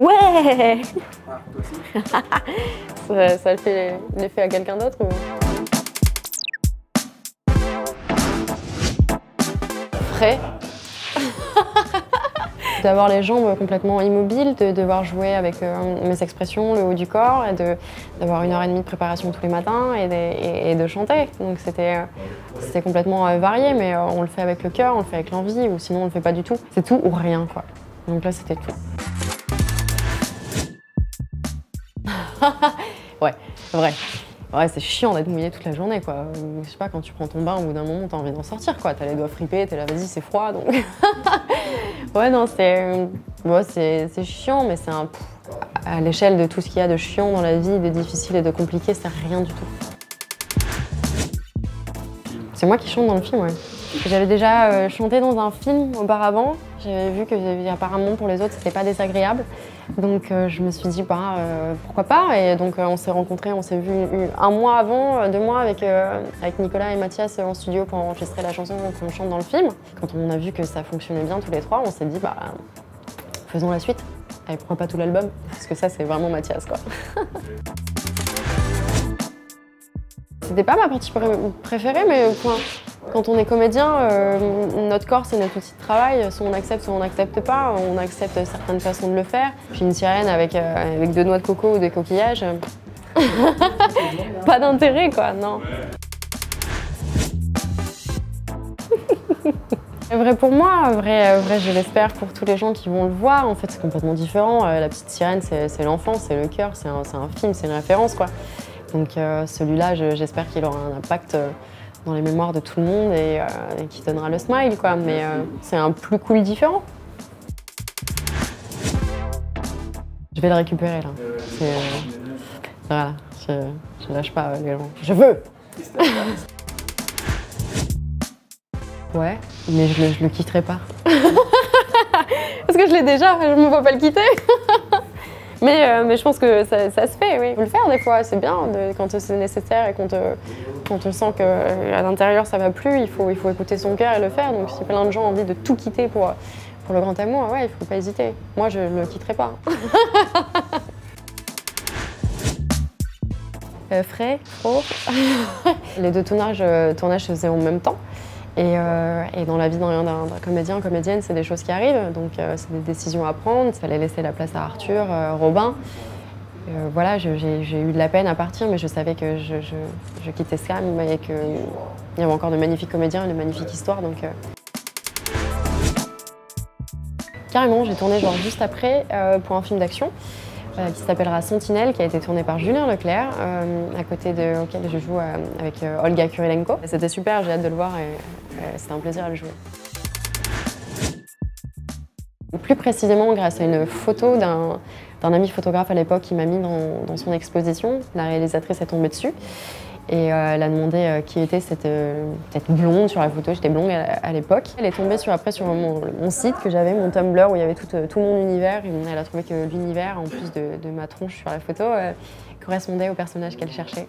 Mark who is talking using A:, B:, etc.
A: Ouais
B: Ah, toi aussi
A: ça, ça le fait l'effet à quelqu'un d'autre ou... Frais. D'avoir les jambes complètement immobiles, de devoir jouer avec euh, mes expressions, le haut du corps, et de- d'avoir une heure et demie de préparation tous les matins et de, et- et de chanter. Donc c'était euh, c'était complètement euh, varié, mais euh, on le fait avec le cœur, on le fait avec l'envie, ou sinon on le fait pas du tout. C'est tout ou rien, quoi. Donc là, c'était tout. Ouais, vrai. Ouais, c'est chiant d'être mouillé toute la journée, quoi. Je sais pas, quand tu prends ton bain, au bout d'un moment, t'as envie d'en sortir, quoi. T'as les doigts fripés, t'es là, vas-y, c'est froid, donc... ouais, non, c'est... ouais, c'est chiant, mais c'est un... À l'échelle de tout ce qu'il y a de chiant dans la vie, de difficile et de compliqué, c'est rien du tout. C'est moi qui chante dans le film, ouais. J'avais déjà euh, chanté dans un film auparavant. J'avais vu que euh, apparemment pour les autres c'était pas désagréable. Donc euh, je me suis dit bah pourquoi pas? Et donc on s'est rencontrés, on s'est vu un mois avant, deux mois avec, avec Nicolas et Mathias en studio pour enregistrer la chanson qu'on chante dans le film. Quand on a vu que ça fonctionnait bien tous les trois, on s'est dit bah faisons la suite. Et pourquoi pas tout l'album? Parce que ça c'est vraiment Mathias quoi. C'était pas ma partie pré- préférée, mais point. Quand on est comédien, euh, notre corps c'est notre outil de travail. Soit on accepte, soit on n'accepte pas. On accepte certaines façons de le faire. Puis une sirène avec, euh, avec deux noix de coco ou des coquillages, euh, pas d'intérêt quoi, non. Vrai pour moi, vrai, vrai je l'espère pour tous les gens qui vont le voir. En fait, c'est complètement différent. La petite sirène, c'est l'enfant, c'est le cœur, c'est un, film, c'est une référence quoi. Donc euh, celui-là, je- j'espère qu'il aura un impact dans les mémoires de tout le monde et, euh, qui donnera le smile quoi. Mais euh, c'est un plus cool différent. Je vais le récupérer là. Euh, voilà, je, je lâche pas les gens. Je veux. Ouais, mais je le, je le quitterai pas. Parce que je l'ai déjà, je me vois pas le quitter. mais, euh, mais je pense que ça, se fait, oui. Il faut le faire des fois, c'est bien quand c'est nécessaire et quand, euh, on sent qu'à l'intérieur ça va plus, il faut, écouter son cœur et le faire. Donc si plein de gens ont envie de tout quitter pour, pour le grand amour, ouais, il faut pas hésiter. Moi, je le quitterai pas. Euh, frais, trop. Les deux tournages, euh, tournages se faisaient en même temps. Et, euh, et dans la vie d'un comédien, comédienne, c'est des choses qui arrivent. Donc euh, c'est des décisions à prendre. Il fallait laisser la place à Arthur, euh, Robin. Voilà, j'ai eu de la peine à partir, mais je savais que je, je, quittais Scam et qu'il y avait encore de magnifiques comédiens et de magnifiques histoires. Donc. Carrément, j'ai tourné genre juste après pour un film d'action euh, qui s'appellera Sentinelle, qui a été tourné par Julien Leclerc, euh, à côté de auquel je joue euh, avec Olga Kurilenko. C'était super, j'ai hâte de le voir et c'était un plaisir à le jouer. Plus précisément, grâce à une photo d'un d'un ami photographe à l'époque qui m'a mis dans, dans son exposition, la réalisatrice est tombée dessus. Et euh, elle a demandé euh, qui était cette euh, peut-être blonde sur la photo, j'étais blonde à, à l'époque. Elle est tombée sur, après sur mon, site que j'avais, mon Tumblr, où il y avait tout, tout mon univers. Elle a trouvé que l'univers, en plus de, de ma tronche sur la photo, correspondait au personnage qu'elle cherchait.